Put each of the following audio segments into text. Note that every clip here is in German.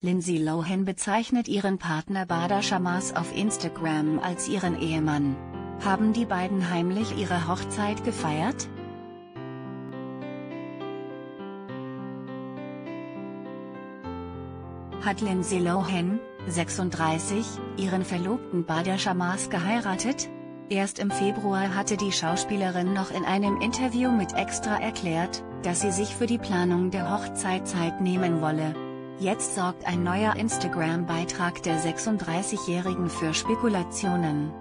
Lindsay Lohan bezeichnet ihren Partner Bader Shamas auf Instagram als ihren Ehemann. Haben die beiden heimlich ihre Hochzeit gefeiert? Hat Lindsay Lohan, 36, ihren Verlobten Bader Shamas geheiratet? Erst im Februar hatte die Schauspielerin noch in einem Interview mit Extra erklärt, dass sie sich für die Planung der Hochzeit Zeit nehmen wolle. Jetzt sorgt ein neuer Instagram-Beitrag der 36-Jährigen für Spekulationen.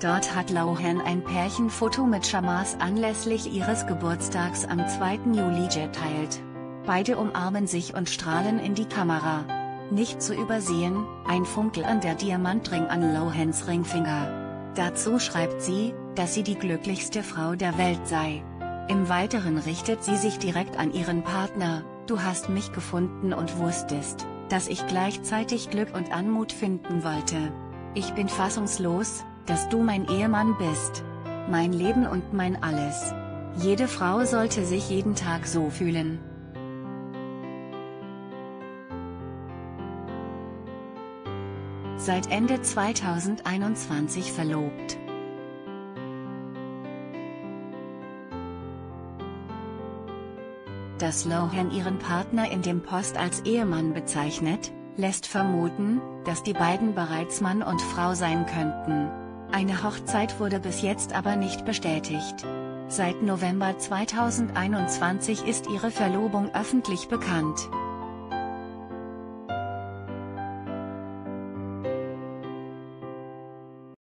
Dort hat Lohan ein Pärchenfoto mit Shamas anlässlich ihres Geburtstags am 2. Juli geteilt. Beide umarmen sich und strahlen in die Kamera. Nicht zu übersehen, ein Funkel an der Diamantring an Lohans Ringfinger. Dazu schreibt sie, dass sie die glücklichste Frau der Welt sei. Im Weiteren richtet sie sich direkt an ihren Partner, du hast mich gefunden und wusstest, dass ich gleichzeitig Glück und Anmut finden wollte. Ich bin fassungslos, dass du mein Ehemann bist. Mein Leben und mein Alles. Jede Frau sollte sich jeden Tag so fühlen. Seit Ende 2021 verlobt. Dass Lohan ihren Partner in dem Post als Ehemann bezeichnet, lässt vermuten, dass die beiden bereits Mann und Frau sein könnten. Eine Hochzeit wurde bis jetzt aber nicht bestätigt. Seit November 2021 ist ihre Verlobung öffentlich bekannt.